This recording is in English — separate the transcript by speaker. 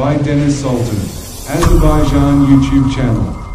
Speaker 1: by Dennis Sultan, Azerbaijan YouTube channel.